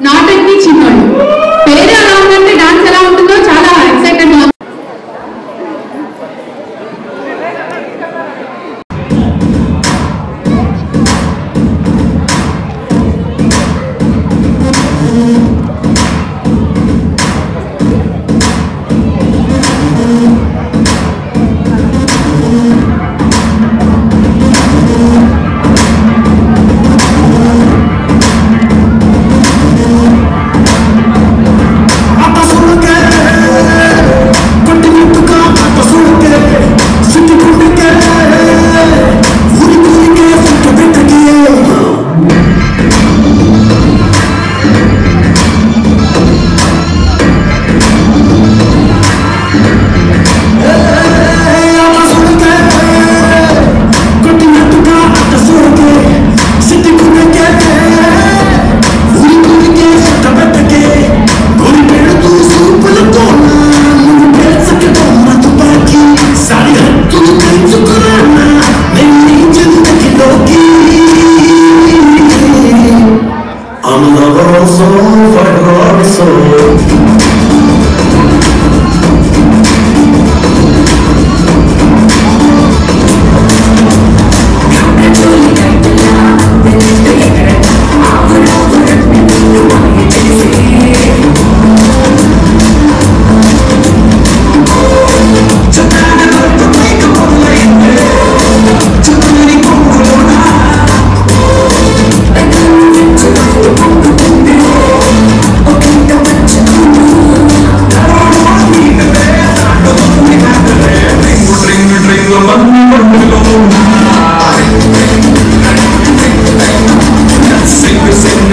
not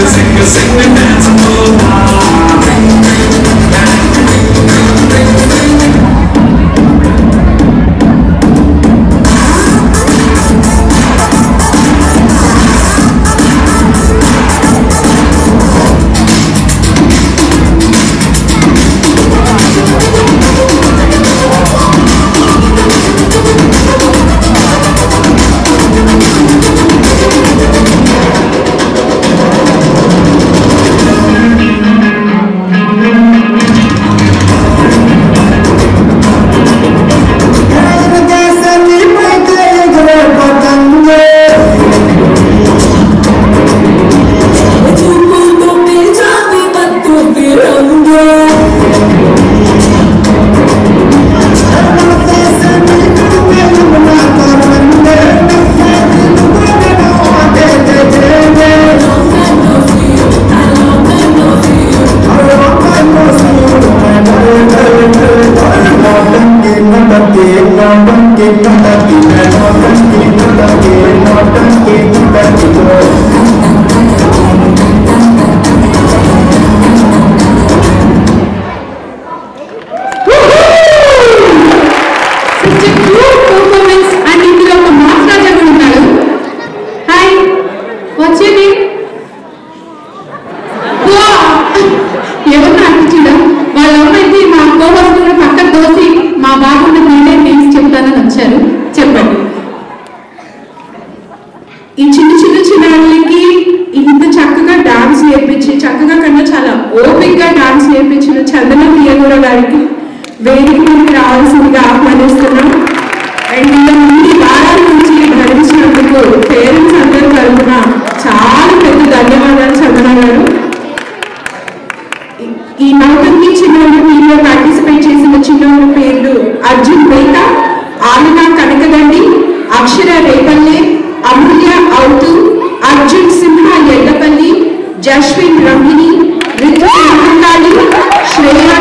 sing, sing, sing, dance and move on. మా బాగున్న మీరే నేమ్స్ చెప్తానని వచ్చారు. చెప్పండి. ఈ చిన్న చిన్న చిన్నారులకి ఇంత చక్కగా డాన్స్ నేర్పించి చక్కగా కన్నా చాలా ఓపిక్గా డాన్స్ నేర్పించిన చందన ప్రియగూడ గారికి వేదిక మీదకి రావాల్సిందిగా ఆహ్వానిస్తున్నాం. అండ్ ఇలా మూడు వారాల నుంచి నడిపించినందుకు పేరెంట్స్ అర్జున్ మేత ఆలినా కనకదండి అక్షర రేపల్లె అమూల్య అవుతు అర్జున్ సింహ ఎల్లపల్లి జస్విన్ రమిణి రితు శ్రేయా